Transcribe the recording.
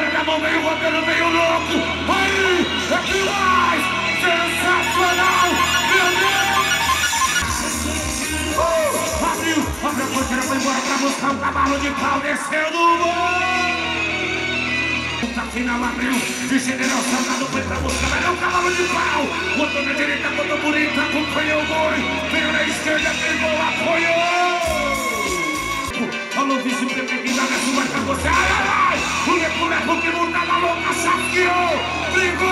irmão meio roteiro, meio louco. Aí, é demais! Sensacional! Meu Deus! Uh, abriu, abriu a porteira, foi embora pra buscar um cavalo de pau, desceu no gol! Puta final abriu, de general salgado foi pra buscar, mas não cavalo de pau! Botou na direita, botou bonito, acompanhou o gol, veio na esquerda, pegou, apoiou! Alô, vice-prefeito, indaga se vai pra você, Hollywood!